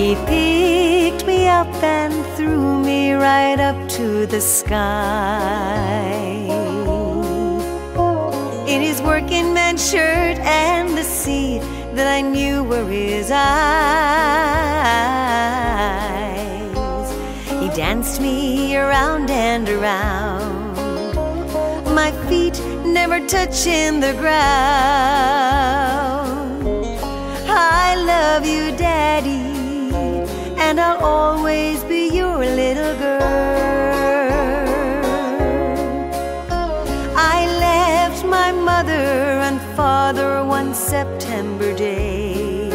He picked me up and threw me right up to the sky. In his working man's shirt and the sea that I knew were his eyes. He danced me around and around my feet never touching the ground. And I'll always be your little girl. I left my mother and father one September day.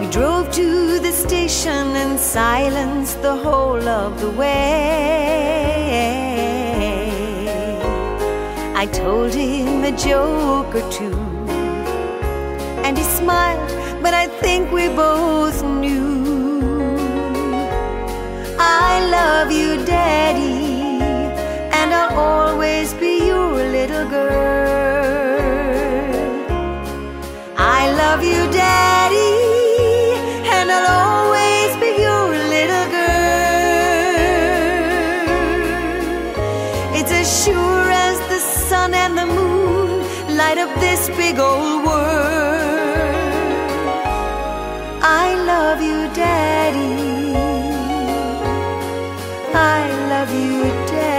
We drove to the station in silence the whole of the way. I told him a joke or two, and he smiled, but I think we both knew. I love you, Daddy, and I'll always be your little girl. I love you, Daddy, and I'll always be your little girl. It's as sure as the sun and the moon light up this big old world. Love you, Daddy.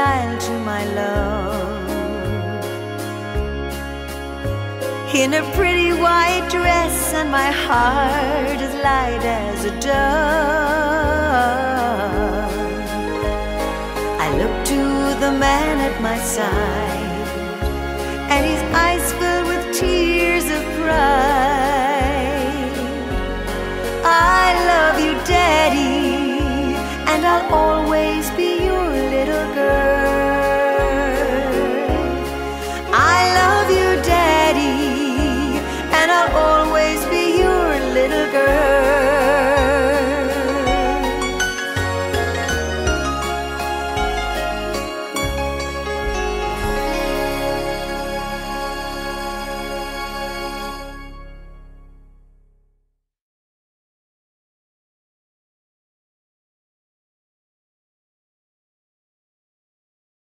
To my love. In a pretty white dress, and my heart is light as a dove. I look to the man at my side, and his eyes fill with tears of pride. I love you, Daddy, and I'll always be